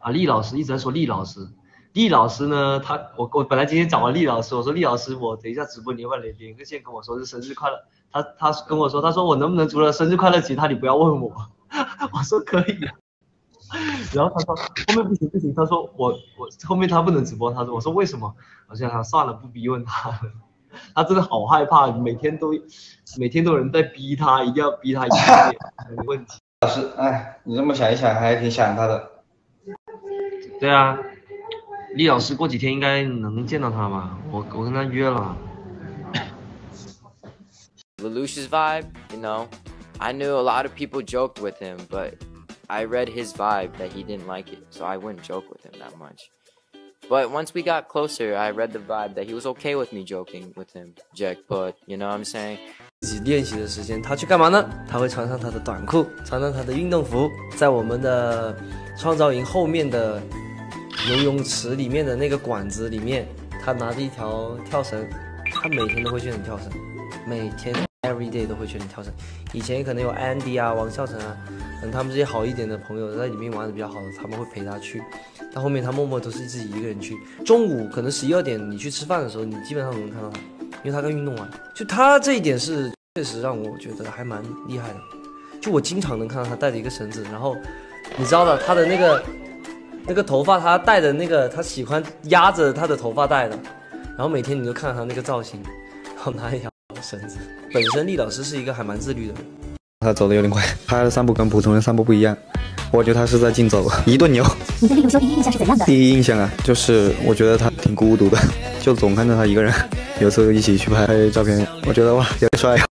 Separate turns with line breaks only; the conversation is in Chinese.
啊，厉老师一直在说厉老师，厉老师呢，他我我本来今天找完厉老师，我说厉老师，我等一下直播你要不要连连个线跟我说是生日快乐？他他跟我说，他说我能不能除了生日快乐其他你不要问我，我说可以啊。然后他说后面不行不行，他说我我后面他不能直播，他说我说为什么？我想想算了，不逼问他了。他真的好害怕，每天都每天都有人在逼他，一定要逼他一点没问题。
老师，哎，你这么想一想，还挺想他的。
对啊，厉老师过几天应该能见到他吧？我我跟他约了。
Lelouch's vibe, you know, I knew a lot of people joked with him, but I read his vibe that he didn't like it, so I wouldn't joke with him that much. But once we got closer, I read the vibe that he was okay with me joking with him, Jack. But you know what I'm saying?
自己练习的时间，他去干嘛呢？他会穿上他的短裤，穿上他的运动服，在我们的创造营后面的游泳池里面的那个管子里面，他拿着一条跳绳，他每天都会去那里跳绳，每天 every day 都会去那里跳绳。以前可能有 Andy 啊、王笑成啊，等他们这些好一点的朋友在里面玩的比较好的，他们会陪他去。到后面他默默都是自己一个人去。中午可能十一二点你去吃饭的时候，你基本上都能看到他，因为他在运动啊。就他这一点是确实让我觉得还蛮厉害的。就我经常能看到他带着一个绳子，然后你知道的，他的那个那个头发，他戴的那个，他喜欢压着他的头发戴的。然后每天你就看到他那个造型，然后拿一条绳子。本身厉老师是一个还蛮自律的人。
他走的有点快，他的散步跟普通人散步不一样。我觉得他是在竞走，一顿牛。
你对利路修第一印象是怎样的？
第一印象啊，就是我觉得他挺孤独的，就总看着他一个人，有时候一起去拍照片，我觉得哇，有点帅。